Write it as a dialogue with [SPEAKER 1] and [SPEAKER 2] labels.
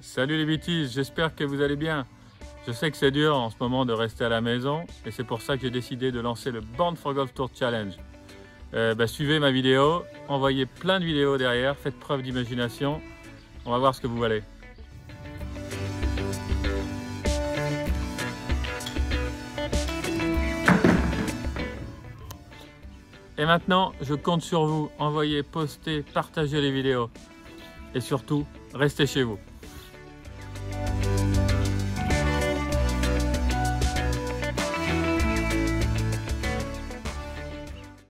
[SPEAKER 1] Salut les bêtises, j'espère que vous allez bien. Je sais que c'est dur en ce moment de rester à la maison et c'est pour ça que j'ai décidé de lancer le Band for Golf Tour Challenge. Euh, bah, suivez ma vidéo, envoyez plein de vidéos derrière, faites preuve d'imagination. On va voir ce que vous valez. Et maintenant, je compte sur vous. Envoyez, postez, partagez les vidéos. Et surtout, restez chez vous.